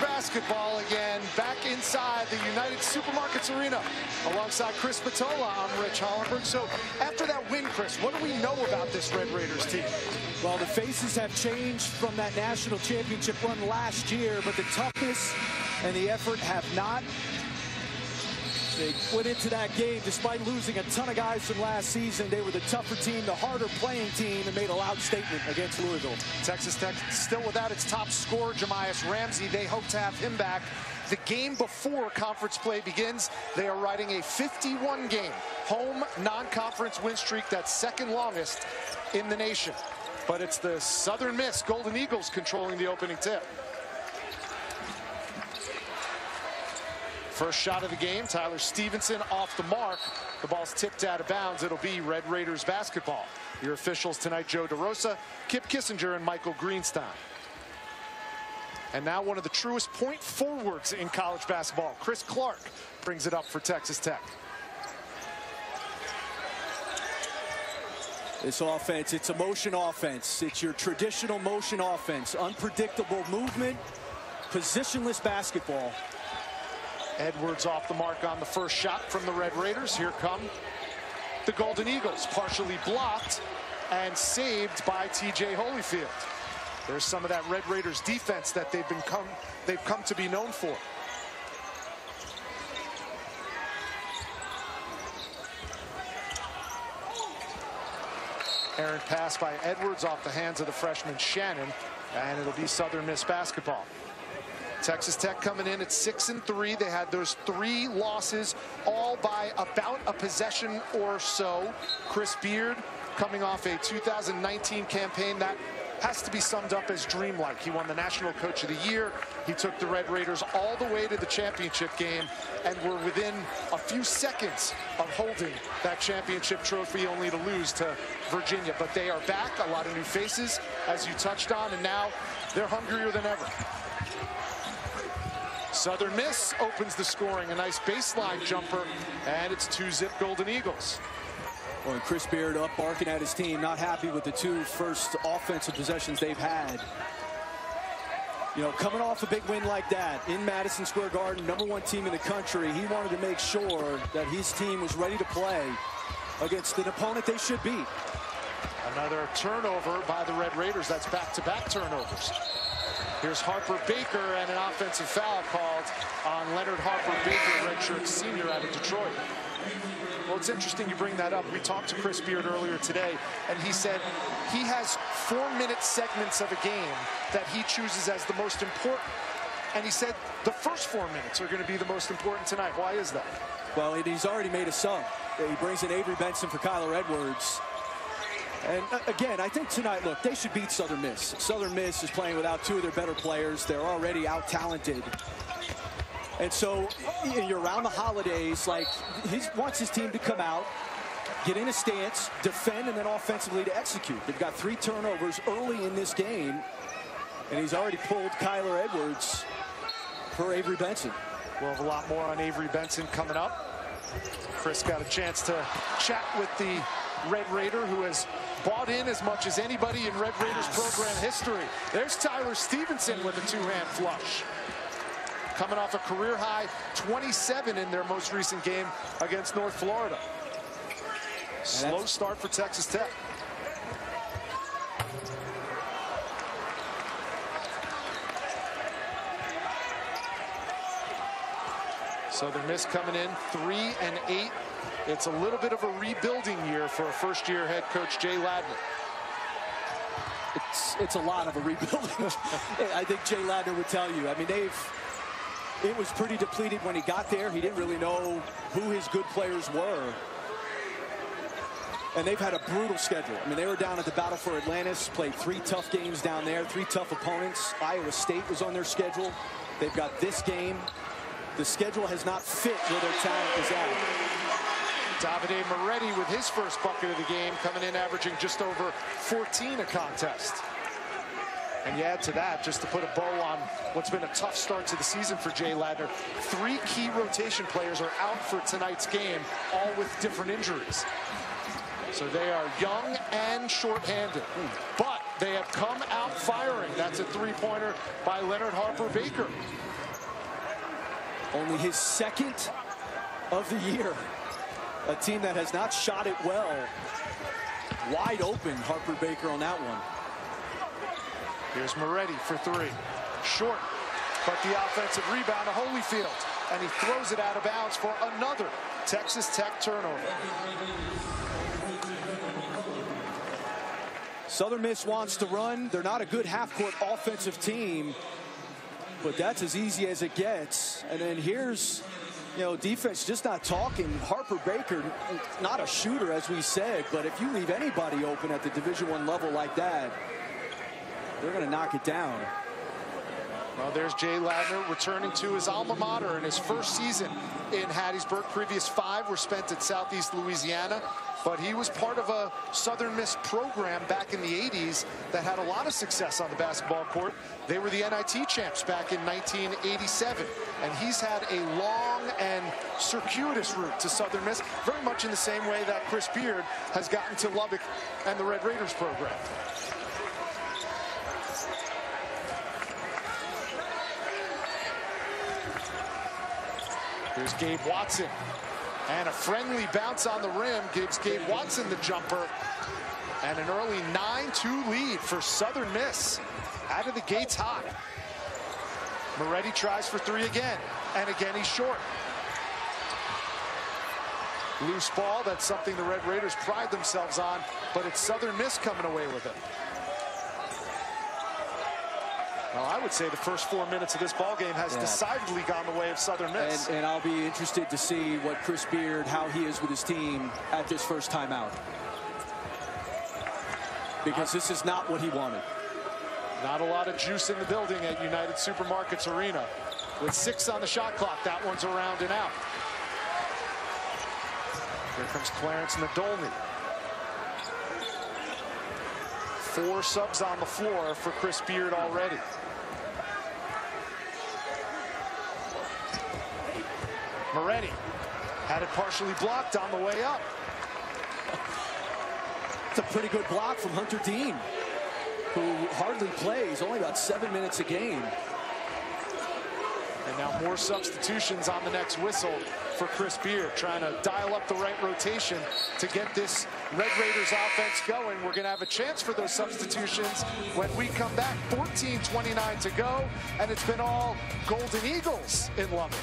basketball again, back inside the United Supermarkets Arena. Alongside Chris Spatola, I'm Rich Hollenberg. So after that win, Chris, what do we know about this Red Raiders team? Well, the faces have changed from that national championship run last year, but the toughness and the effort have not. They went into that game despite losing a ton of guys from last season. They were the tougher team, the harder playing team, and made a loud statement against Louisville. Texas Tech still without its top scorer, Jahmi'us Ramsey. They hope to have him back. The game before conference play begins, they are riding a 51 game home non-conference win streak that's second longest in the nation. But it's the Southern Miss Golden Eagles controlling the opening tip. First shot of the game, Tyler Stevenson off the mark. The ball's tipped out of bounds. It'll be Red Raiders basketball. Your officials tonight, Joe DeRosa, Kip Kissinger, and Michael Greenstein. And now one of the truest point forwards in college basketball, Chris Clark, brings it up for Texas Tech. This offense, it's a motion offense. It's your traditional motion offense. Unpredictable movement, positionless basketball. Edwards off the mark on the first shot from the Red Raiders. Here come the Golden Eagles, partially blocked and saved by TJ Holyfield. There's some of that Red Raiders defense that they've been come they've come to be known for. Errant pass by Edwards off the hands of the freshman Shannon, and it'll be Southern Miss basketball. Texas Tech coming in at six and three. They had those three losses all by about a possession or so. Chris Beard coming off a 2019 campaign that has to be summed up as dreamlike. He won the National Coach of the Year. He took the Red Raiders all the way to the championship game and were within a few seconds of holding that championship trophy only to lose to Virginia. But they are back, a lot of new faces, as you touched on, and now they're hungrier than ever. Southern Miss opens the scoring. A nice baseline jumper, and it's two-zip Golden Eagles. Well, Chris Beard up barking at his team, not happy with the two first offensive possessions they've had. You know, coming off a big win like that in Madison Square Garden, number one team in the country, he wanted to make sure that his team was ready to play against an opponent they should beat. Another turnover by the Red Raiders. That's back-to-back -back turnovers. Here's Harper Baker and an offensive foul called on Leonard Harper Baker, redshirt senior out of Detroit. Well, it's interesting you bring that up. We talked to Chris Beard earlier today, and he said he has four-minute segments of a game that he chooses as the most important. And he said the first four minutes are going to be the most important tonight. Why is that? Well, he's already made a sub. He brings in Avery Benson for Kyler Edwards. And uh, again, I think tonight, look, they should beat Southern Miss. Southern Miss is playing without two of their better players. They're already out-talented. And so you're around the holidays, like he wants his team to come out, get in a stance, defend, and then offensively to execute. They've got three turnovers early in this game, and he's already pulled Kyler Edwards for Avery Benson. We'll have a lot more on Avery Benson coming up. Chris got a chance to chat with the Red Raider who has bought in as much as anybody in Red Raiders program history. There's Tyler Stevenson with a two-hand flush. Coming off a career high 27 in their most recent game against North Florida. Slow start for Texas Tech. Southern Miss coming in three and eight it's a little bit of a rebuilding year for a first-year head coach Jay Ladner. It's it's a lot of a rebuilding. I think Jay Ladner would tell you. I mean, they've it was pretty depleted when he got there. He didn't really know who his good players were. And they've had a brutal schedule. I mean, they were down at the Battle for Atlantis, played three tough games down there, three tough opponents. Iowa State was on their schedule. They've got this game. The schedule has not fit where their talent is at. Davide Moretti with his first bucket of the game, coming in averaging just over 14 a contest. And you add to that, just to put a bow on what's been a tough start to the season for Jay Ladner, three key rotation players are out for tonight's game, all with different injuries. So they are young and short-handed. But they have come out firing. That's a three-pointer by Leonard Harper Baker. Only his second of the year. A team that has not shot it well. Wide open, Harper Baker on that one. Here's Moretti for three. Short, but the offensive rebound to Holyfield. And he throws it out of bounds for another Texas Tech turnover. Southern Miss wants to run. They're not a good half-court offensive team, but that's as easy as it gets. And then here's, you know, defense just not talking. Harper Baker, not a shooter, as we said, but if you leave anybody open at the Division One level like that, they're going to knock it down. Well, there's Jay Ladner returning to his alma mater in his first season in Hattiesburg. Previous five were spent at Southeast Louisiana, but he was part of a Southern Miss program back in the 80s that had a lot of success on the basketball court. They were the NIT champs back in 1987, and he's had a long and circuitous route to Southern Miss, very much in the same way that Chris Beard has gotten to Lubbock and the Red Raiders program. Here's Gabe Watson. And a friendly bounce on the rim gives Gabe Watson the jumper. And an early 9-2 lead for Southern Miss. Out of the gates hot. Moretti tries for three again. And again, he's short. Loose ball, that's something the Red Raiders pride themselves on, but it's Southern Miss coming away with it. Well, I would say the first four minutes of this ball game has yeah. decidedly gone the way of Southern Miss. And, and, I'll be interested to see what Chris Beard, how he is with his team at this first time out. Because this is not what he wanted. Not a lot of juice in the building at United Supermarkets Arena. With six on the shot clock, that one's around and out. Here comes Clarence Nadolny. Four subs on the floor for Chris Beard already. Moretti had it partially blocked on the way up. It's a pretty good block from Hunter Dean, who hardly plays, only about seven minutes a game. And now more substitutions on the next whistle for Chris Beard, trying to dial up the right rotation to get this Red Raiders offense going. We're going to have a chance for those substitutions when we come back. 14-29 to go, and it's been all Golden Eagles in Lubbock.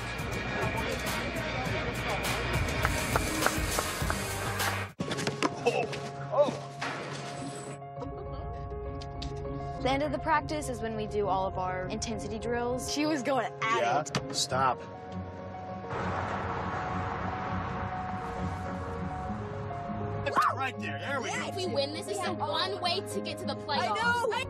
Oh. Oh. The end of the practice is when we do all of our intensity drills. She was going at yeah. it. Stop. Right there. There we go. If we win this, is the one way to get to the playoffs. I know. I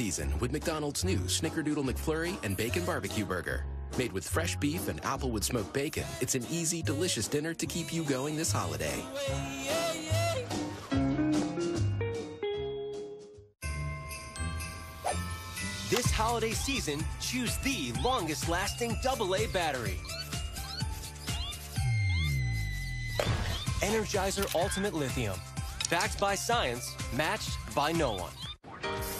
season with McDonald's new Snickerdoodle McFlurry and Bacon Barbecue Burger. Made with fresh beef and applewood smoked bacon, it's an easy, delicious dinner to keep you going this holiday. This holiday season, choose the longest lasting AA battery. Energizer Ultimate Lithium. Backed by science, matched by no one.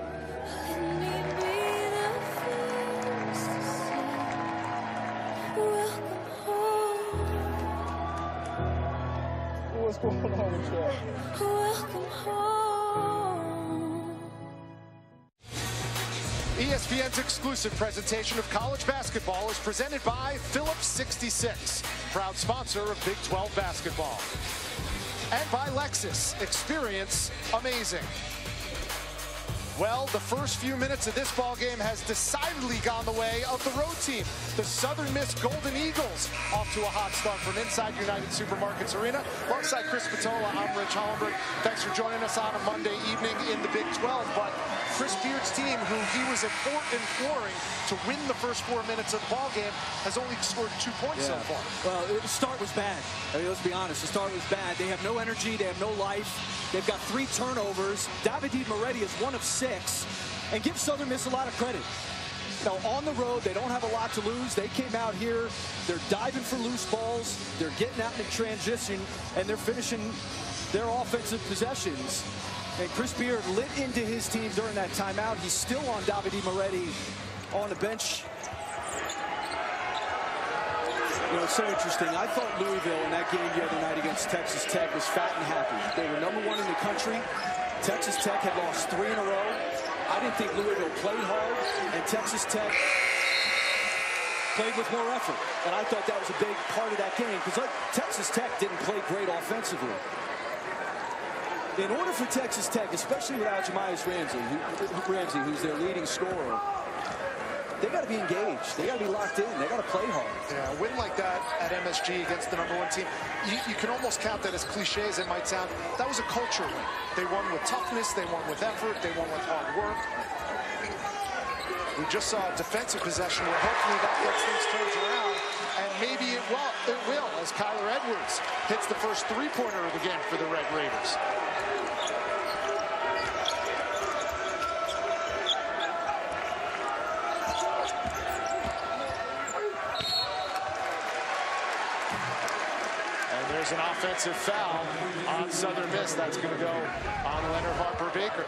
Welcome home. ESPN's exclusive presentation of college basketball is presented by Phillips 66, proud sponsor of Big 12 basketball. And by Lexus, experience amazing. Well, the first few minutes of this ball game has decidedly gone the way of the road team. The Southern Miss Golden Eagles off to a hot start from inside United Supermarkets Arena. Alongside Chris Spatola, I'm Rich Hollenberg. Thanks for joining us on a Monday evening in the Big 12. But Chris Beard's team, who he was at Fort and flooring to win the first four minutes of the ball game, has only scored two points yeah. so far. Well, the start was bad. I mean, let's be honest. The start was bad. They have no energy. They have no life. They've got three turnovers. Davide Moretti is one of six six and give Southern Miss a lot of credit. Now, on the road, they don't have a lot to lose. They came out here, they're diving for loose balls, they're getting out in the transition, and they're finishing their offensive possessions. And Chris Beard lit into his team during that timeout. He's still on Davide Moretti on the bench. You know, it's so interesting. I thought Louisville in that game the other night against Texas Tech was fat and happy. They were number one in the country. Texas Tech had lost three in a row. I didn't think Louisville played hard, and Texas Tech played with more effort. And I thought that was a big part of that game because Texas Tech didn't play great offensively. In order for Texas Tech, especially without Jahmi'us Ramsey, who, Ramsey, who's their leading scorer, they got to be engaged. They got to be locked in. They got to play hard. Yeah, a win like that at MSG against the number one team, you, you, can almost count that as cliche as it might sound. That was a culture win. They won with toughness. They won with effort. They won with hard work. We just saw a defensive possession where hopefully that gets things turned around. And maybe it will, it will as Kyler Edwards hits the first three-pointer of the game for the Red Raiders. An offensive foul on Southern Miss. That's going to go on Leonard Harper Baker.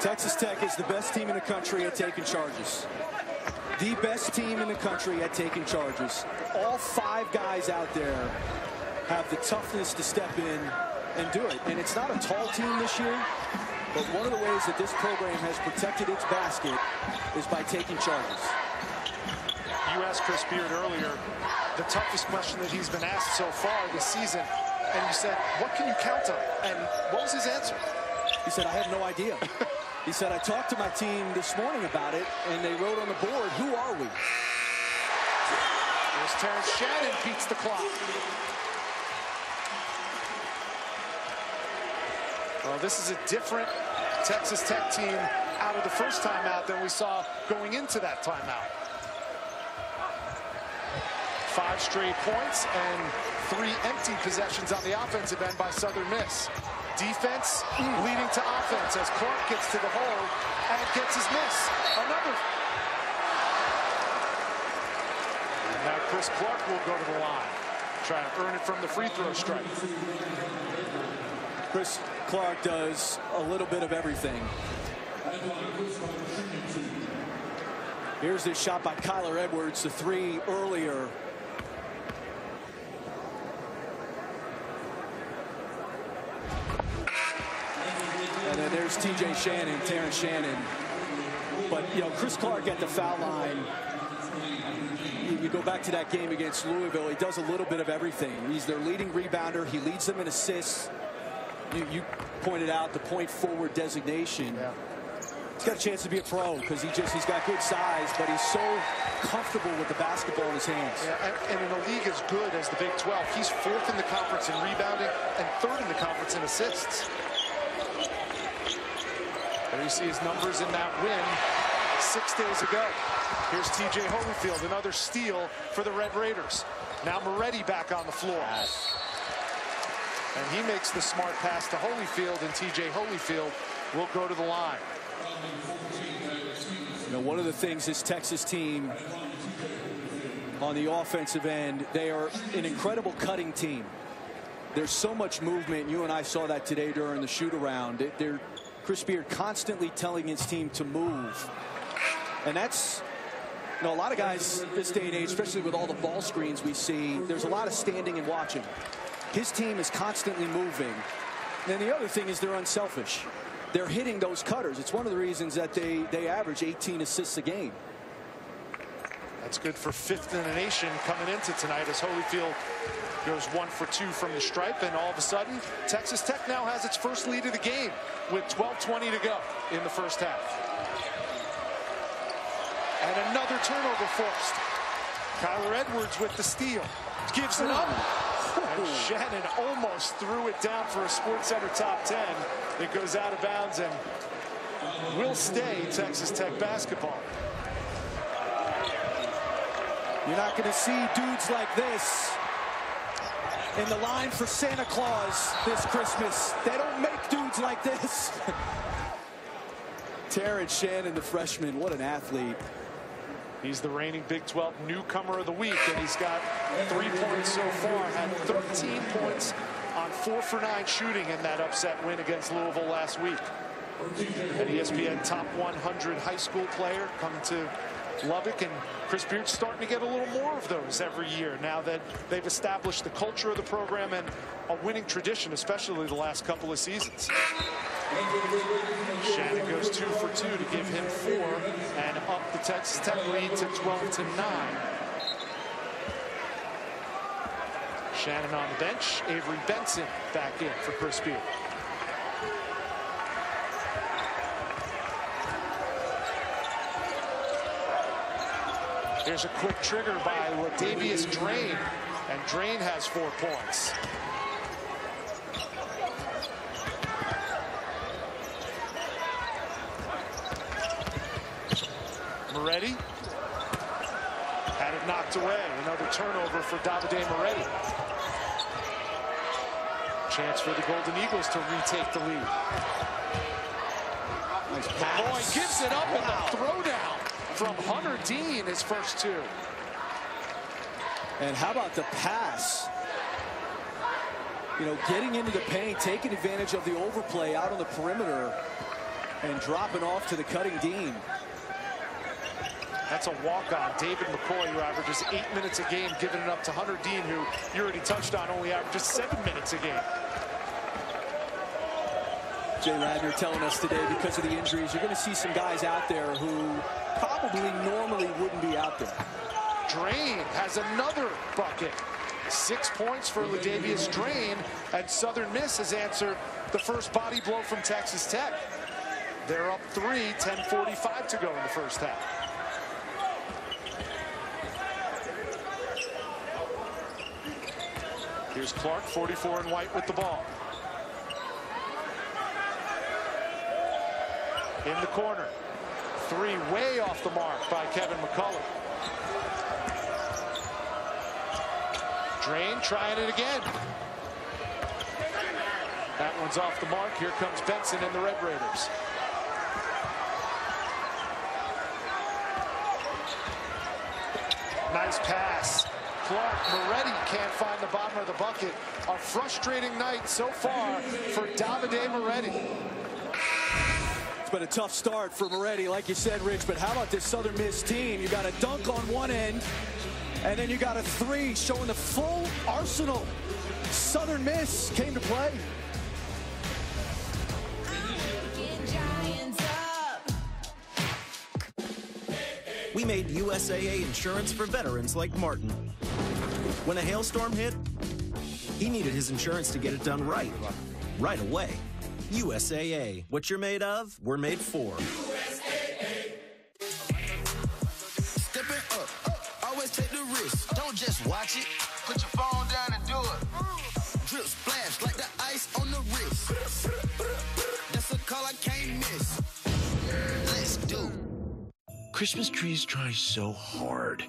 Texas Tech is the best team in the country at taking charges. The best team in the country at taking charges. All five guys out there have the toughness to step in and do it. And it's not a tall team this year, but one of the ways that this program has protected its basket is by taking charges. You asked Chris Beard earlier the toughest question that he's been asked so far this season. And you said, what can you count on? And what was his answer? He said, I have no idea. he said, I talked to my team this morning about it, and they wrote on the board, who are we? There's Terrence Shannon beats the clock. Well, this is a different Texas Tech team out of the first timeout than we saw going into that timeout. Five straight points and three empty possessions on the offensive end by Southern Miss. Defense leading to offense as Clark gets to the hole and gets his miss. Another. And now Chris Clark will go to the line. Try to earn it from the free throw strike. Chris Clark does a little bit of everything. Here's this shot by Kyler Edwards, the three earlier And then there's TJ Shannon, Terrence Shannon. But, you know, Chris Clark at the foul line. You, go back to that game against Louisville, he does a little bit of everything. He's their leading rebounder. He leads them in assists. You, you pointed out the point forward designation. Yeah. He's got a chance to be a pro because he just he's got good size, but he's so comfortable with the basketball in his hands. Yeah, and, and in a league as good as the Big 12, he's fourth in the conference in rebounding and third in the conference in assists. There you see his numbers in that win six days ago. Here's TJ Holyfield, another steal for the Red Raiders. Now Moretti back on the floor. And he makes the smart pass to Holyfield, and TJ Holyfield will go to the line. You know, one of the things this Texas team on the offensive end, they are an incredible cutting team. There's so much movement. You and I saw that today during the shoot around. They're Chris Beard constantly telling his team to move. And that's You know, a lot of guys this day and age, especially with all the ball screens we see, there's a lot of standing and watching. His team is constantly moving. And the other thing is they're unselfish. They're hitting those cutters. It's one of the reasons that they, they average 18 assists a game. That's good for fifth in the nation coming into tonight as Holyfield goes one for two from the stripe. And all of a sudden, Texas Tech now has its first lead of the game with 12-20 to go in the first half. And another turnover forced. Kyler Edwards with the steal. Gives it up. And Shannon almost threw it down for a Sports Center top 10. It goes out of bounds and will stay Texas Tech basketball. You're not going to see dudes like this in the line for Santa Claus this Christmas. They don't make dudes like this. Terrence Shannon, the freshman, what an athlete. He's the reigning Big 12 newcomer of the week, and he's got three points so far. Had 13 points on four for nine shooting in that upset win against Louisville last week. An ESPN top 100 high school player coming to Lubbock, and Chris Beard's starting to get a little more of those every year now that they've established the culture of the program and a winning tradition, especially the last couple of seasons. Shannon goes two for two to give him four and up the Texas Tech lead to 12 to 9. Shannon on the bench. Avery Benson back in for Chris Beard. There's a quick trigger by Ladavius Draine, and Draine has four points. Moretti had it knocked away. Another turnover for Davide Moretti. Chance for the Golden Eagles to retake the lead. Nice gives it up wow. in the throwdown from Hunter Dean, his first two. And how about the pass? You know, getting into the paint, taking advantage of the overplay out on the perimeter, and dropping off to the cutting Dean. That's a walk-on. David McCoy, who averages eight minutes a game, giving it up to Hunter Dean, who you already touched on, only averages seven minutes a game. Jay Ladner telling us today because of the injuries, you're going to see some guys out there who probably normally wouldn't be out there. Draine has another bucket. Six points for Ladavius Draine, and Southern Miss has answered the first body blow from Texas Tech. They're up three, 10.45 to go in the first half. Here's Clark, 44 and white with the ball. In the corner. Three way off the mark by Kevin McCullar. Draine trying it again. That one's off the mark. Here comes Benson and the Red Raiders. Nice pass. Clark Moretti can't find the bottom of the bucket. A frustrating night so far for Davide Moretti. Been a tough start for Moretti, like you said, Rich. But how about this Southern Miss team? You got a dunk on one end, and then you got a three showing the full arsenal. Southern Miss came to play. We made USAA insurance for veterans like Martin. When a hailstorm hit, he needed his insurance to get it done right, right away. USAA. What you're made of, we're made for. USAA. Stepping up, up, always take the risk. Don't just watch it. Put your phone down and do it. Drip splash like the ice on the wrist. That's a call I can't miss. Let's do. Christmas trees try so hard.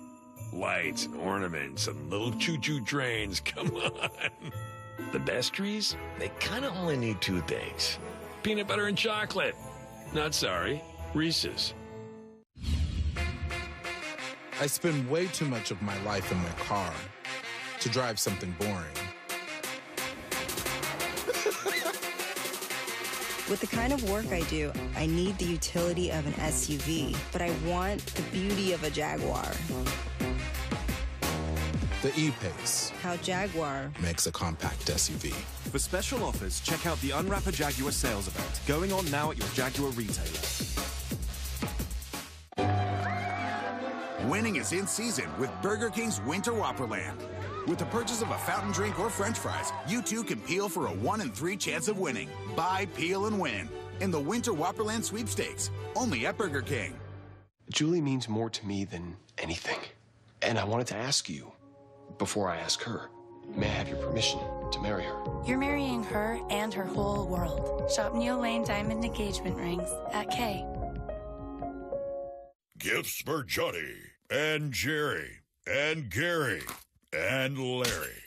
Lights and ornaments and little choo-choo trains, come on. The best trees, they kind of only need two things. Peanut butter and chocolate. Not sorry, Reese's. I spend way too much of my life in my car to drive something boring. With the kind of work I do, I need the utility of an SUV, but I want the beauty of a Jaguar. The E-Pace. How Jaguar makes a compact SUV. For special offers, check out the Unwrap a Jaguar sales event going on now at your Jaguar retailer. Winning is in season with Burger King's Winter Whopperland. With the purchase of a fountain drink or french fries, you too can peel for a 1 in 3 chance of winning. Buy, peel, and win in the Winter Whopperland sweepstakes, only at Burger King. Julie means more to me than anything. And I wanted to ask you, before I ask her, may I have your permission to marry her? You're marrying her and her whole world. Shop Neil Lane Diamond Engagement Rings at Kay. Gifts for Johnny and Jerry and Gary and Larry,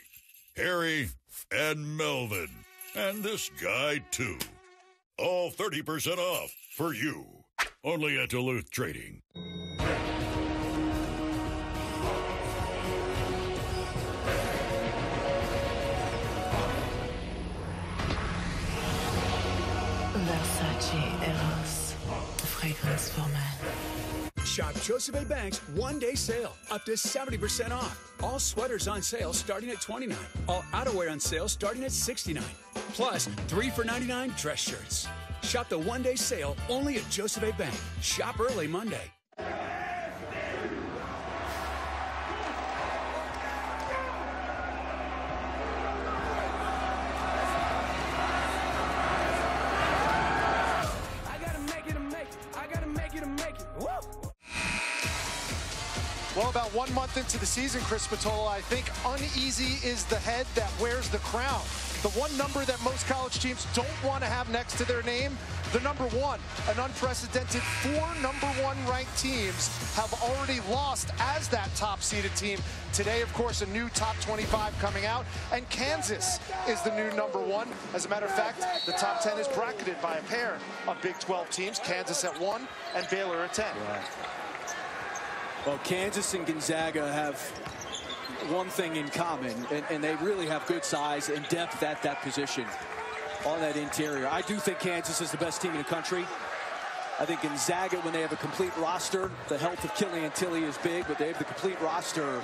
Harry and Melvin, and this guy too. All 30% off for you. Only at Duluth Trading. Eros, fragrance for men. Shop Joseph A. Bank's one day sale, up to 70% off. All sweaters on sale starting at 29. All outerwear on sale starting at 69. Plus, three for 99 dress shirts. Shop the one day sale only at Joseph A. Bank. Shop early Monday. Month into the season, Chris Spatola, I think uneasy is the head that wears the crown. The one number that most college teams don't want to have next to their name, the number one. An unprecedented four number one ranked teams have already lost as that top seeded team. Today, of course, a new top 25 coming out, and Kansas is the new number one. As a matter of fact, the top 10 is bracketed by a pair of Big 12 teams, Kansas at one and Baylor at 10. Yeah. Well, Kansas and Gonzaga have one thing in common, and, and, they really have good size and depth at that position on that interior. I do think Kansas is the best team in the country. I think Gonzaga, when they have a complete roster, the health of Killian Tillie is big, but they have the complete roster.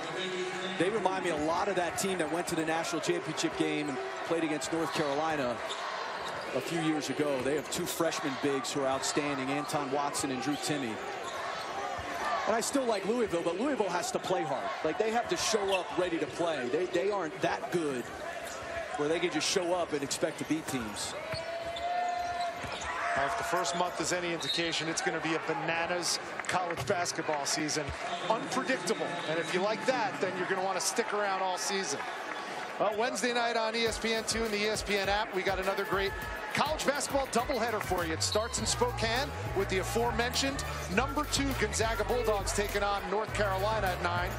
They remind me a lot of that team that went to the national championship game and played against North Carolina a few years ago. They have two freshman bigs who are outstanding, Anton Watson and Drew Timme. And I still like Louisville, but Louisville has to play hard. Like, they have to show up ready to play. They, they aren't that good where they can just show up and expect to beat teams. If the first month is any indication, it's going to be a bananas college basketball season. Unpredictable. And if you like that, then you're going to want to stick around all season. Well, Wednesday night on ESPN2 and the ESPN app, we got another great college basketball doubleheader for you. It starts in Spokane with the aforementioned number two Gonzaga Bulldogs taking on North Carolina at 9.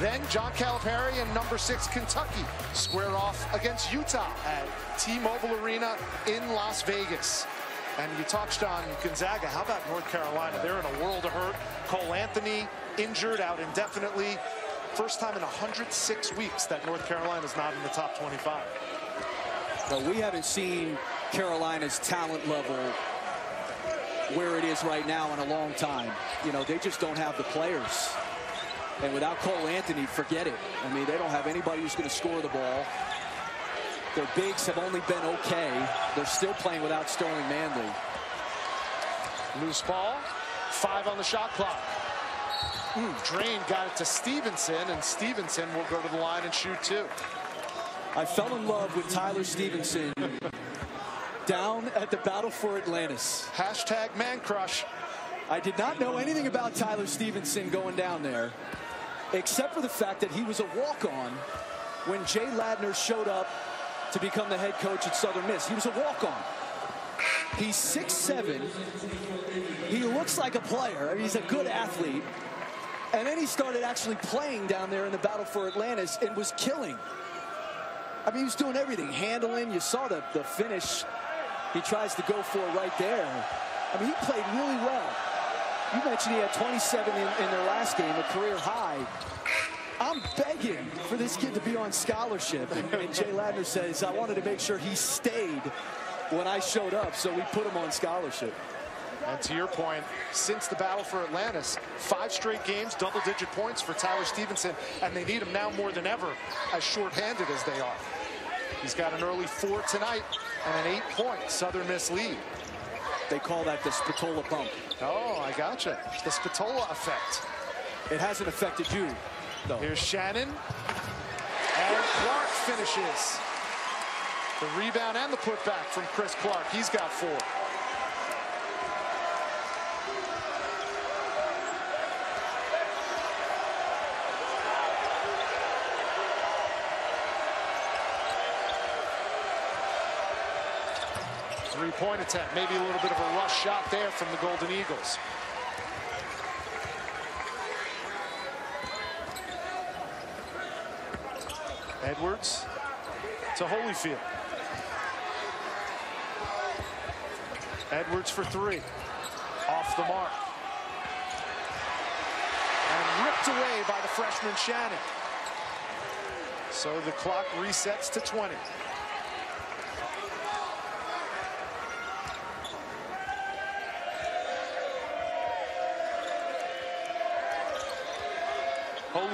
Then John Calipari and number six Kentucky square off against Utah at T-Mobile Arena in Las Vegas. And you touched on Gonzaga. How about North Carolina? They're in a world of hurt. Cole Anthony injured out indefinitely. First time in 106 weeks that North Carolina is not in the top 25. But we haven't seen Carolina's talent level where it is right now in a long time. You know, they just don't have the players. And without Cole Anthony, forget it. I mean, they don't have anybody who's going to score the ball. Their bigs have only been okay. They're still playing without Sterling Manley. Loose ball, five on the shot clock. Mm, Draine got it to Stevenson, and Stevenson will go to the line and shoot two. I fell in love with Tyler Stevenson down at the Battle for Atlantis. Hashtag man crush. I did not know anything about Tyler Stevenson going down there, except for the fact that he was a walk-on when Jay Ladner showed up to become the head coach at Southern Miss. He was a walk-on. He's 6'7". He looks like a player. I mean, he's a good athlete. And then he started actually playing down there in the Battle for Atlantis and was killing. I mean, he was doing everything, handling. You saw the, the finish he tries to go for right there. I mean, he played really well. You mentioned he had 27 in, in their last game, a career high. I'm begging for this kid to be on scholarship. And, and Jay Ladner says, I wanted to make sure he stayed when I showed up, so we put him on scholarship. And to your point, since the battle for Atlantis, five straight games, double-digit points for Tyler Stevenson, and they need him now more than ever, as short-handed as they are. He's got an early four tonight and an eight-point Southern Miss lead. They call that the Spatola bump. Oh, I gotcha. The Spatola effect. It hasn't affected you, though. Here's Shannon. And Clark finishes. The rebound and the putback from Chris Clark. He's got four. Three-point attempt. Maybe a little bit of a rush shot there from the Golden Eagles. Edwards to Holyfield. Edwards for three. Off the mark. And ripped away by the freshman Shannon. So the clock resets to 20.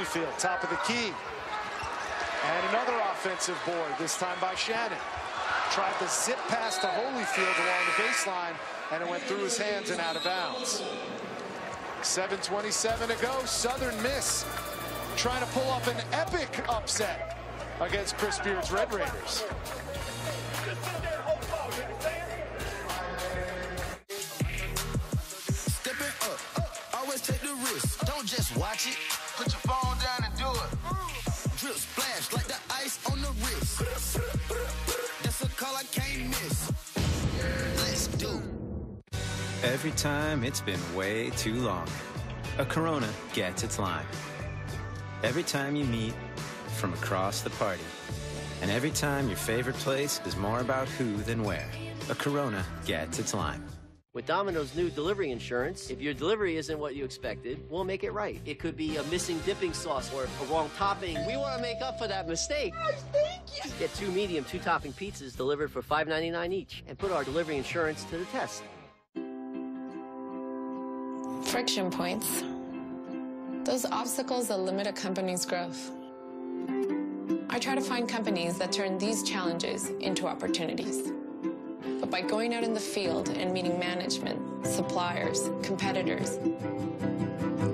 Holyfield, top of the key. And another offensive board, this time by Shannon. Tried to zip past to Holyfield along the baseline, and it went through his hands and out of bounds. 7.27 to go. Southern Miss trying to pull off an epic upset against Chris Beard's Red Raiders. Every time it's been way too long, a Corona gets its line. Every time you meet from across the party, and every time your favorite place is more about who than where, a Corona gets its lime. With Domino's new delivery insurance, if your delivery isn't what you expected, we'll make it right. It could be a missing dipping sauce or a wrong topping. We want to make up for that mistake. thank you. Get two medium, two topping pizzas delivered for $5.99 each and put our delivery insurance to the test. Friction points. Those obstacles that limit a company's growth. I try to find companies that turn these challenges into opportunities. But by going out in the field and meeting management, suppliers, competitors,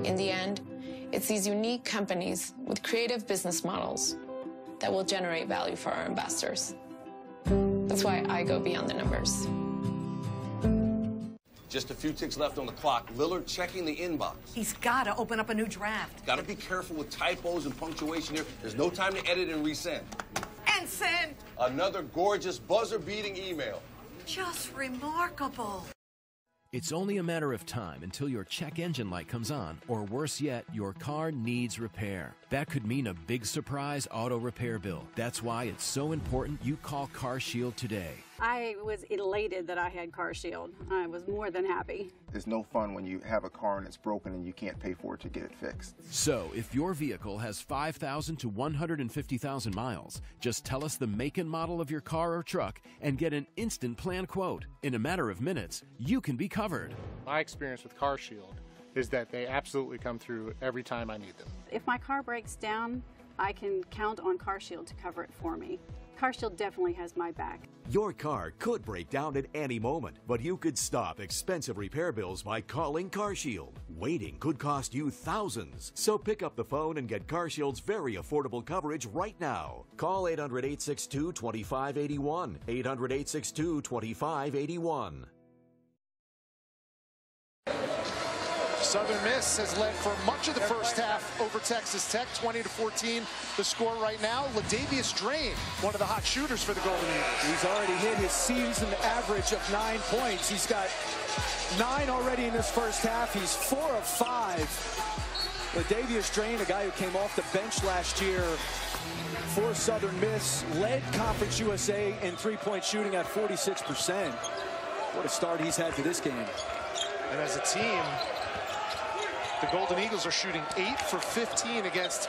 in the end, it's these unique companies with creative business models that will generate value for our investors. That's why I go beyond the numbers. Just a few ticks left on the clock. Lillard checking the inbox. He's got to open up a new draft. Got to be careful with typos and punctuation here. There's no time to edit and resend. And send. Another gorgeous buzzer-beating email. Just remarkable. It's only a matter of time until your check engine light comes on, or worse yet, your car needs repair. That could mean a big surprise auto repair bill. That's why it's so important you call Car Shield today. I was elated that I had Car Shield. I was more than happy. It's no fun when you have a car and it's broken and you can't pay for it to get it fixed. So, if your vehicle has 5,000 to 150,000 miles, just tell us the make and model of your car or truck and get an instant plan quote. In a matter of minutes, you can be covered. My experience with Car Shield is that they absolutely come through every time I need them. If my car breaks down, I can count on Car Shield to cover it for me. CarShield definitely has my back. Your car could break down at any moment, but you could stop expensive repair bills by calling CarShield. Waiting could cost you thousands, so pick up the phone and get CarShield's very affordable coverage right now. Call 800 862 2581. 800 862 2581. Southern Miss has led for much of the first half over Texas Tech, 20 to 14. The score right now, Ladavius Draine, one of the hot shooters for the Golden Eagles. He's already hit his season average of nine points. He's got nine already in this first half. He's four of five. Ladavius Draine, a guy who came off the bench last year for Southern Miss, led Conference USA in three-point shooting at 46%. What a start he's had to this game. And as a team, the Golden Eagles are shooting 8 for 15 against,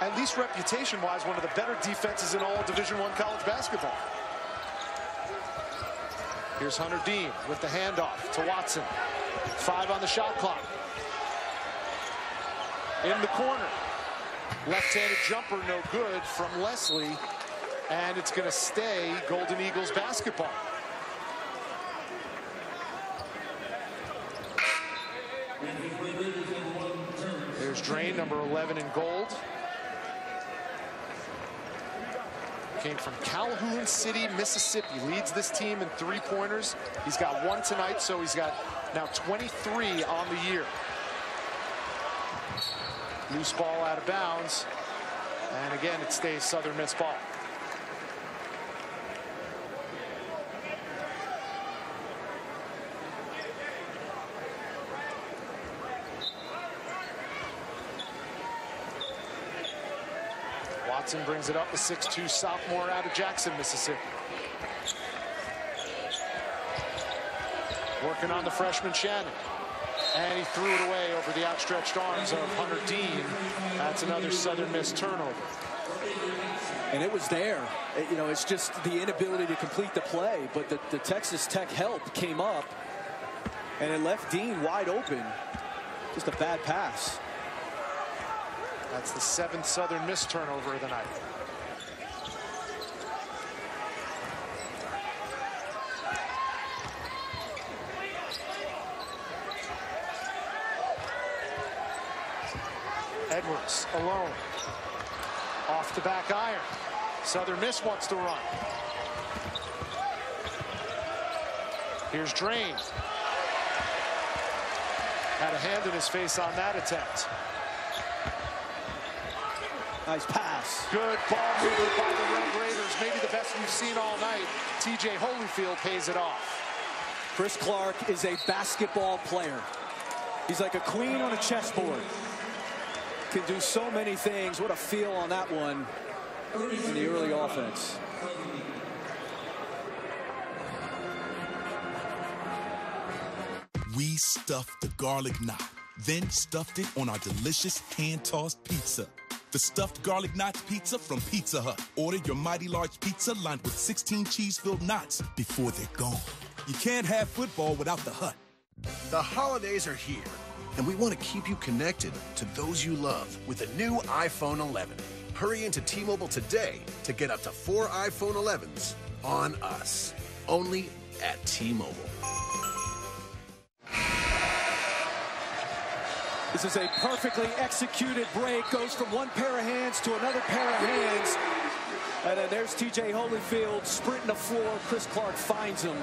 at least reputation-wise, one of the better defenses in all Division One college basketball. Here's Hunter Dean with the handoff to Watson. Five on the shot clock. In the corner. Left-handed jumper, no good from Leslie. And it's going to stay Golden Eagles basketball. There's Draine, number 11 in gold. Came from Calhoun City, Mississippi. Leads this team in three-pointers. He's got one tonight, so he's got now 23 on the year. Loose ball out of bounds. And again, it stays Southern Miss ball. Watson brings it up, the 6'2 sophomore out of Jackson, Mississippi. Working on the freshman Shannon. And he threw it away over the outstretched arms of Hunter Dean. That's another Southern Miss turnover. And it was there. It, you know, it's just the inability to complete the play. But the, the Texas Tech help came up. And it left Dean wide open. Just a bad pass. That's the seventh Southern Miss turnover of the night. Edwards alone. Off the back iron. Southern Miss wants to run. Here's Draine. Had a hand in his face on that attempt. Nice pass. Good ball movement by the Red Raiders. Maybe the best we've seen all night. TJ Holyfield pays it off. Chris Clarke is a basketball player. He's like a queen on a chessboard. Can do so many things. What a feel on that one in the early offense. We stuffed the garlic knot, then stuffed it on our delicious hand-tossed pizza. The stuffed garlic knots pizza from Pizza Hut. Order your mighty large pizza lined with 16 cheese-filled knots before they're gone. You can't have football without the Hut. The holidays are here, and we want to keep you connected to those you love with a new iPhone 11. Hurry into T-Mobile today to get up to four iPhone 11s on us. Only at T-Mobile. This is a perfectly executed break. Goes from one pair of hands to another pair of hands. And then there's TJ Holyfield sprinting the floor. Chris Clarke finds him.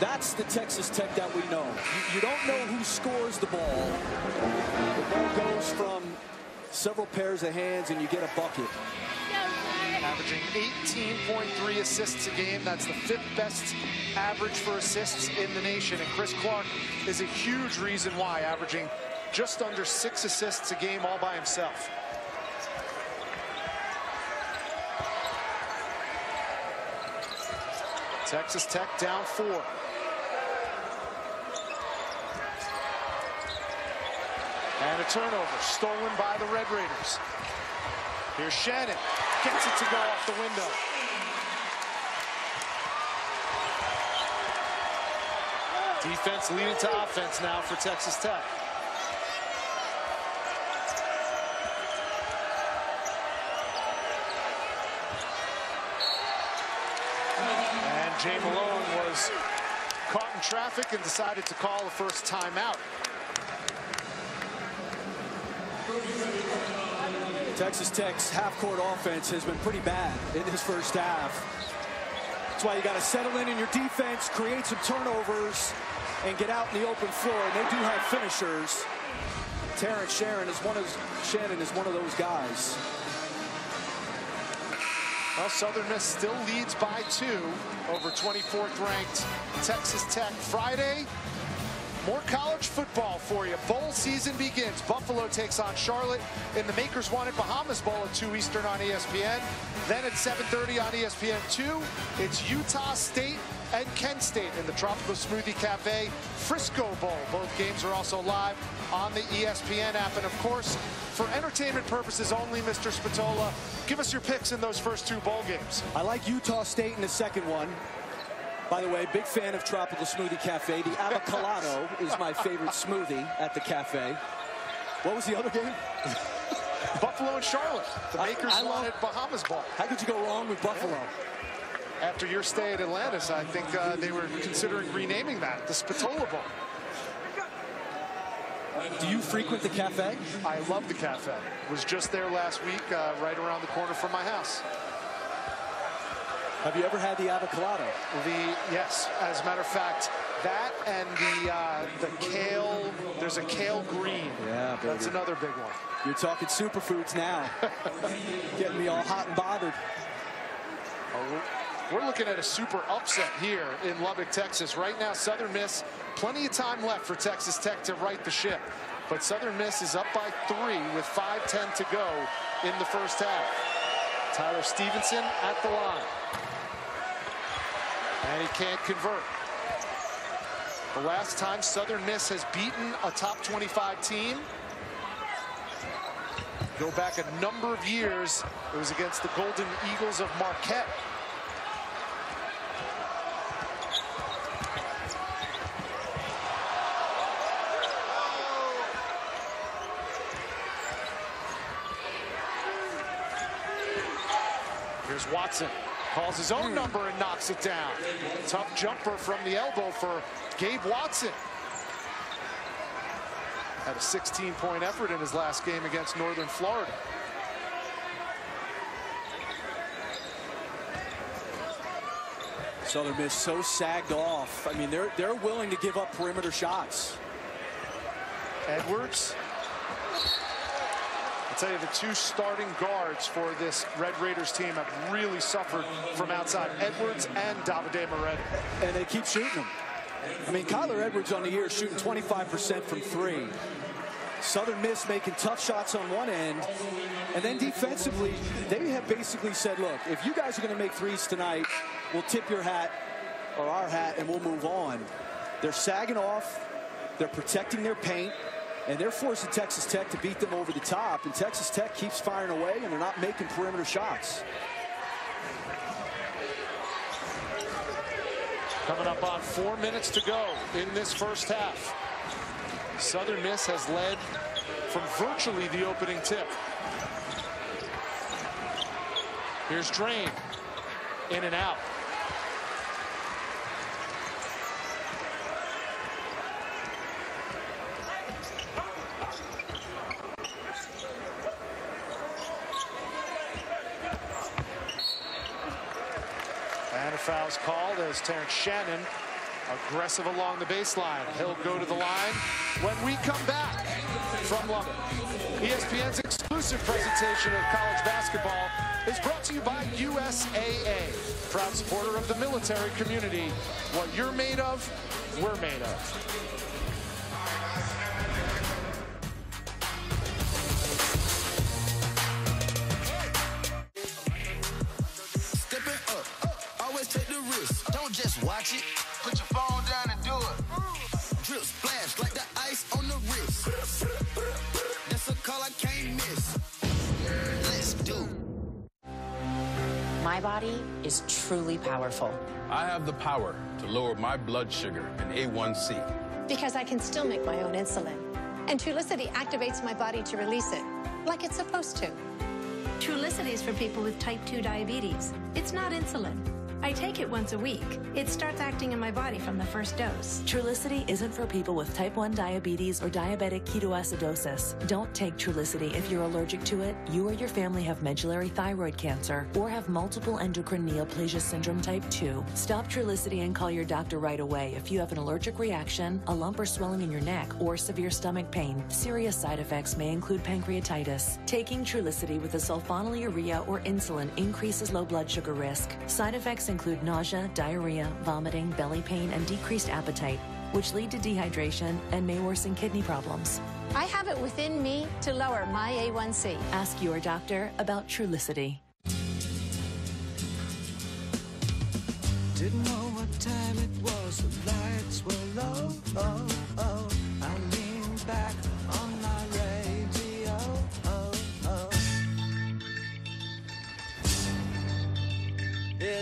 That's the Texas Tech that we know. You, don't know who scores the ball. The ball goes from several pairs of hands and you get a bucket. Averaging 18.3 assists a game. That's the fifth best average for assists in the nation. And Chris Clarke is a huge reason why, averaging just under six assists a game all by himself. Texas Tech down four. And a turnover stolen by the Red Raiders. Here's Shannon. Gets it to go off the window. Defense leading to offense now for Texas Tech. And Jay Malone was caught in traffic and decided to call a first timeout. Texas Tech's half-court offense has been pretty bad in this first half. That's why you got to settle in in your defense, create some turnovers, and get out in the open floor. And they do have finishers. Terrence Sharon is one of Shannon is one of those guys. Well, Southern Miss still leads by two over 24th ranked Texas Tech. Friday, more college football for you. Bowl season begins. Buffalo takes on Charlotte in the Makers Wanted Bahamas Bowl at 2 Eastern on ESPN. Then at 7.30 on ESPN 2, it's Utah State and Kent State in the Tropical Smoothie Cafe Frisco Bowl. Both games are also live on the ESPN app. And of course, for entertainment purposes only, Mr. Spatola, give us your picks in those first two bowl games. I like Utah State in the second one. By the way, big fan of Tropical Smoothie Cafe. The avocado is my favorite smoothie at the cafe. What was the other game? Buffalo and Charlotte. The I- makers I love- wanted Bahamas ball. How could you go wrong with Buffalo? After your stay at Atlantis, I think uh, they were considering renaming that the Spatola Bowl. Do you frequent the cafe? I love the cafe. Was just there last week, uh, right around the corner from my house. Have you ever had the avocado? The yes, as a matter of fact, that and the uh, the kale. There's a kale green. Yeah, baby. that's another big one. You're talking superfoods now. Getting me all hot and bothered. Oh, we're, looking at a super upset here in Lubbock, Texas. Right now, Southern Miss, plenty of time left for Texas Tech to right the ship. But Southern Miss is up by three with 5.10 to go in the first half. Tyler Stevenson at the line. And he can't convert. The last time Southern Miss has beaten a top 25 team, go back a number of years, it was against the Golden Eagles of Marquette. Here's Watson. Calls his own hmm. number and knocks it down. Tough jumper from the elbow for Gabe Watson. Had a 16-point effort in his last game against Northern Florida. Southern Miss so sagged off. I mean, they're they're willing to give up perimeter shots. Edwards. Tell you, the two starting guards for this Red Raiders team have really suffered from outside. Edwards and Davide Moretti. And they keep shooting them. I mean, Kyler Edwards on the year shooting 25% from three. Southern Miss making tough shots on one end. And then defensively, they have basically said, look, if you guys are going to make threes tonight, we'll tip your hat or our hat and we'll move on. They're sagging off. They're protecting their paint. And they're forcing Texas Tech to beat them over the top. And Texas Tech keeps firing away, and they're not making perimeter shots. Coming up on four minutes to go in this first half. Southern Miss has led from virtually the opening tip. Here's Draine. In and out. And a foul's called Terrence Shannon aggressive along the baseline. He'll go to the line when we come back from Lubbock. ESPN's exclusive presentation of college basketball is brought to you by USAA, proud supporter of the military community. What you're made of, we're made of. Powerful. I have the power to lower my blood sugar and A1C. Because I can still make my own insulin. And Trulicity activates my body to release it, like it's supposed to. Trulicity is for people with type 2 diabetes. It's not insulin. I take it once a week. It starts acting in my body from the first dose. Trulicity isn't for people with type 1 diabetes or diabetic ketoacidosis. Don't take Trulicity if you're allergic to it, you or your family have medullary thyroid cancer, or have multiple endocrine neoplasia syndrome type 2. Stop Trulicity and call your doctor right away if you have an allergic reaction, a lump or swelling in your neck, or severe stomach pain. Serious side effects may include pancreatitis. Taking Trulicity with a sulfonylurea or insulin increases low blood sugar risk. Side effects include nausea, diarrhea, vomiting, belly pain, and decreased appetite, which lead to dehydration and may worsen kidney problems. I have it within me to lower my A1C. Ask your doctor about Trulicity. Didn't know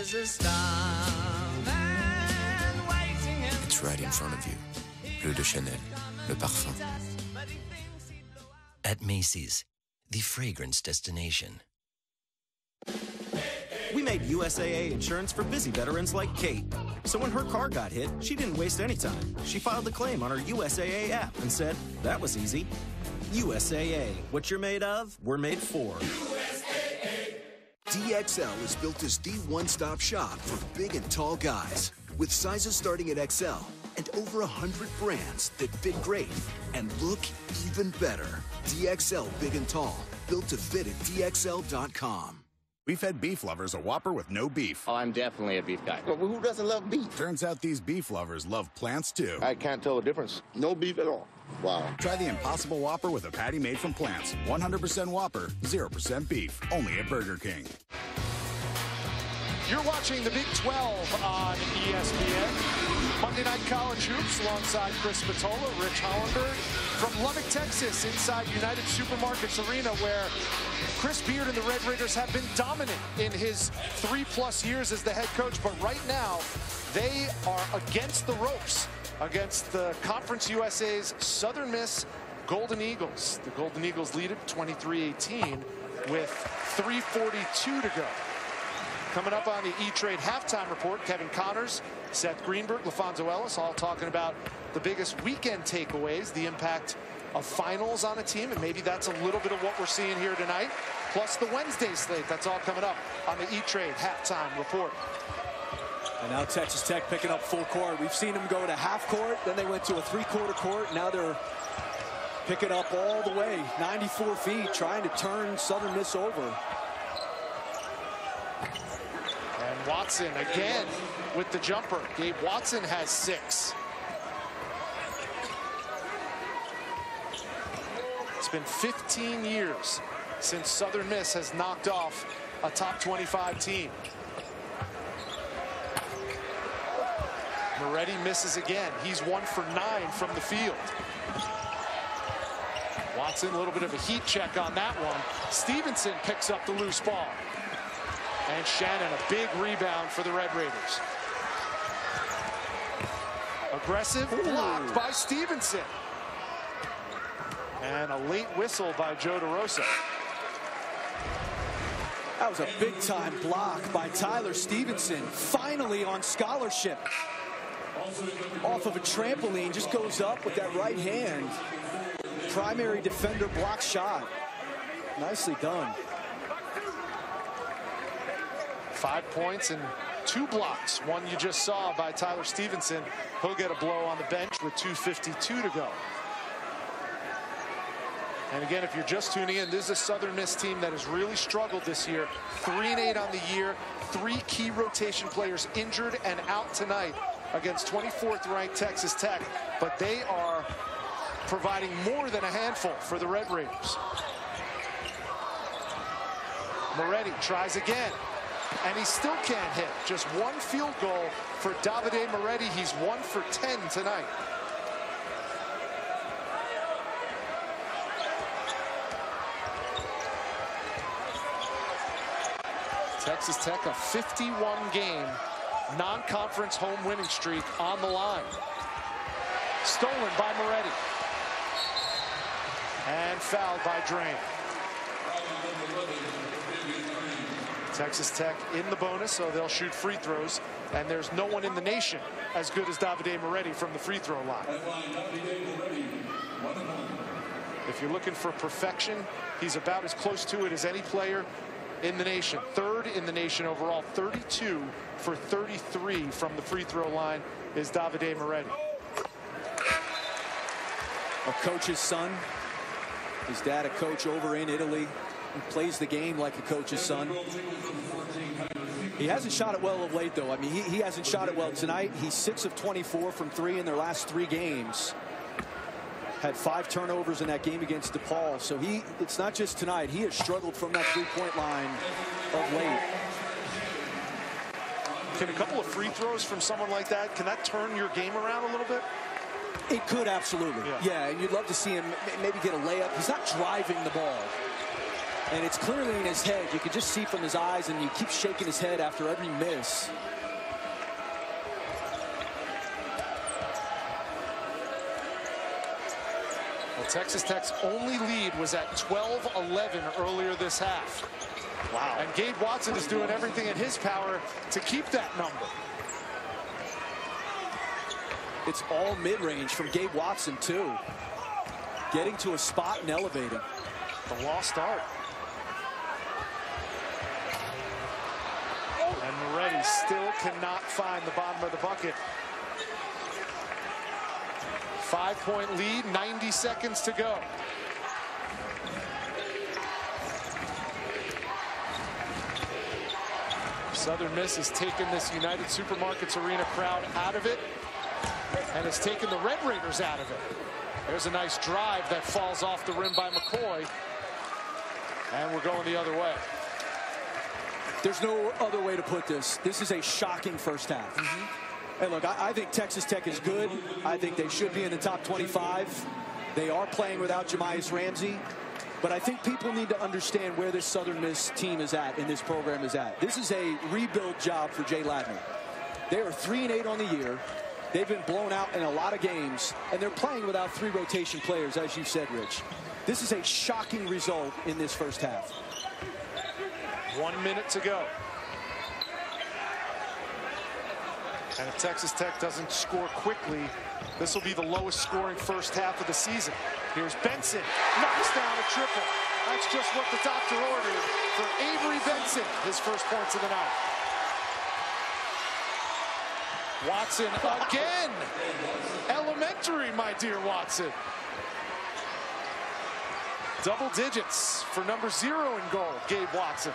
There's a starman It's right in front of you. Bleu de Chanel, le parfum. At Macy's, the fragrance destination. We made USAA insurance for busy veterans like Kate. So when her car got hit, she didn't waste any time. She filed a claim on her USAA app and said, that was easy. USAA, what you're made of, we're made for. DXL is built as the one-stop shop for big and tall guys, with sizes starting at XL and over 100 brands that fit great and look even better. DXL Big and Tall, built to fit at DXL.com. We fed beef lovers a Whopper with no beef. Oh, I'm definitely a beef guy. But who doesn't love beef? Turns out these beef lovers love plants too. I can't tell the difference. No beef at all. Wow. Try the Impossible Whopper with a patty made from plants. 100% Whopper, 0% beef. Only at Burger King. You're watching the Big 12 on ESPN. Monday Night College Hoops alongside Chris Spatola, Rich Hollenberg from Lubbock, Texas, inside United Supermarkets Arena, where Chris Beard and the Red Raiders have been dominant in his three-plus years as the head coach. But right now, they are against the ropes against the Conference USA's Southern Miss Golden Eagles. The Golden Eagles lead it 23-18 with 3.42 to go. Coming up on the E-Trade halftime report, Kevin Connors, Seth Greenberg, LaFonso Ellis, all talking about the biggest weekend takeaways, the impact of finals on a team, and maybe that's a little bit of what we're seeing here tonight, plus the Wednesday slate. That's all coming up on the E-Trade halftime report. And now Texas Tech picking up full court. We've seen them go to half court, then they went to a three-quarter court. Now they're picking up all the way, 94 feet, trying to turn Southern Miss over. And Watson again with the jumper. Gabe Watson has six. It's been 15 years since Southern Miss has knocked off a top 25 team. Moretti misses again. He's one for nine from the field. Watson, a little bit of a heat check on that one. Stevenson picks up the loose ball. And Shannon, a big rebound for the Red Raiders. Aggressive block by Stevenson. And a late whistle by Joe DeRosa. That was a big-time block by Tyler Stevenson, finally on scholarship. Off of a trampoline, just goes up with that right hand. Primary defender block shot. Nicely done. Five points and two blocks. One you just saw by Tyler Stevenson. He'll get a blow on the bench with 2.52 to go. And again, if you're just tuning in, this is a Southern Miss team that has really struggled this year. 3 and 8 on the year. Three key rotation players injured and out tonight against 24th ranked Texas Tech. But they are providing more than a handful for the Red Raiders. Moretti tries again. And he still can't hit. Just one field goal for Davide Moretti. He's one for 10 tonight. Texas Tech a 51 game non-conference home winning streak on the line. Stolen by Moretti. And fouled by Draine. Texas Tech in the bonus, so they'll shoot free throws. And there's no one in the nation as good as Davide Moretti from the free throw line. If you're looking for perfection, he's about as close to it as any player in the nation. Third in the nation overall, 32 for 33 from the free throw line is Davide Moretti. A coach's son. His dad a coach over in Italy. Plays the game like a coach's son. He hasn't shot it well of late, though. I mean, he, he hasn't shot it well tonight. He's 6 of 24 from three in their last three games. Had five turnovers in that game against DePaul. So he, it's not just tonight. He has struggled from that three-point line of late. Can a couple of free throws from someone like that, can that turn your game around a little bit? It could, absolutely. Yeah. yeah, and you'd love to see him maybe get a layup. He's not driving the ball and it's clearly in his head. You can just see from his eyes, and he keeps shaking his head after every miss. Well, Texas Tech's only lead was at 12-11 earlier this half. Wow. And Gabe Watson is doing everything in his power to keep that number. It's all mid-range from Gabe Watson, too. Getting to a spot and elevating. The lost art. Moretti still cannot find the bottom of the bucket. Five-point lead, 90 seconds to go. Southern Miss has taken this United Supermarkets Arena crowd out of it and has taken the Red Raiders out of it. There's a nice drive that falls off the rim by McCoy. And we're going the other way. There's no other way to put this. This is a shocking first half. Mm -hmm. And look, I, I, think Texas Tech is good. I think they should be in the top 25. They are playing without Jahmi'us Ramsey. But I think people need to understand where this Southern Miss team is at and this program is at. This is a rebuild job for Jay Ladner. They are 3 and 8 on the year. They've been blown out in a lot of games, and they're playing without three rotation players, as you said, Rich. This is a shocking result in this first half. One minute to go. And if Texas Tech doesn't score quickly, this will be the lowest scoring first half of the season. Here's Benson, knocks down a triple. That's just what the doctor ordered for Avery Benson, his first points of the night. Watson again. Elementary, my dear Watson. Double digits for number zero in goal, Gabe Watson.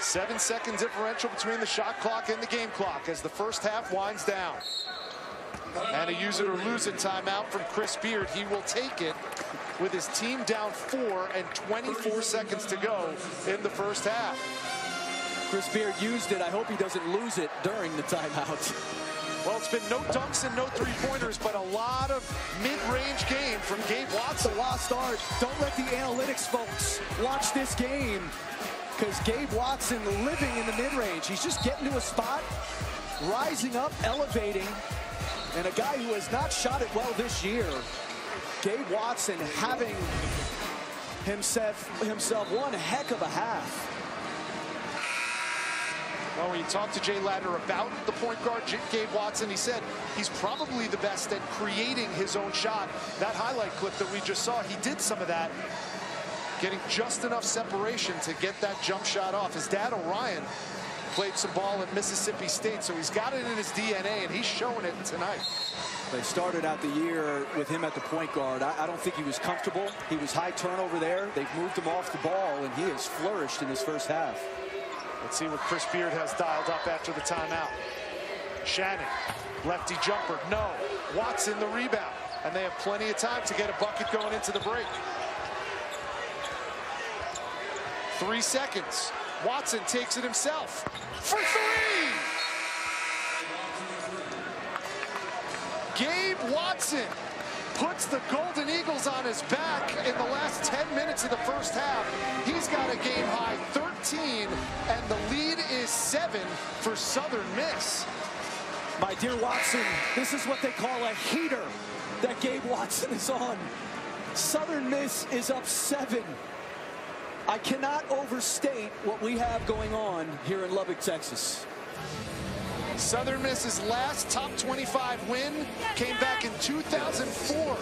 Seven second differential between the shot clock and the game clock as the first half winds down. And a use it or lose it timeout from Chris Beard. He will take it with his team down four and 24 seconds to go in the first half. Chris Beard used it. I hope he doesn't lose it during the timeout. Well, it's been no dunks and no three-pointers, but a lot of mid-range game from Gabe Watson. The lost art. Don't let the analytics folks watch this game because Gabe Watson living in the mid-range. He's just getting to a spot, rising up, elevating, and a guy who has not shot it well this year. Gabe Watson having himself, himself one heck of a half. Well, when you talk to Jay Ladner about the point guard, Gabe Watson, he said he's probably the best at creating his own shot. That highlight clip that we just saw, he did some of that, getting just enough separation to get that jump shot off. His dad, Orion, played some ball at Mississippi State, so he's got it in his DNA, and he's showing it tonight. They started out the year with him at the point guard. I, I, don't think he was comfortable. He was high turnover there. They've moved him off the ball, and he has flourished in his first half. Let's see what Chris Beard has dialed up after the timeout. Shannon, lefty jumper, no. Watson the rebound, and they have plenty of time to get a bucket going into the break. Three seconds. Watson takes it himself for three. Gabe Watson puts the Golden Eagles on his back in the last 10 minutes of the first half. He's got a game high 13, and the lead is seven for Southern Miss. My dear Watson, this is what they call a heater that Gabe Watson is on. Southern Miss is up seven. I cannot overstate what we have going on here in Lubbock, Texas. Southern Miss's last top 25 win came back in 2004.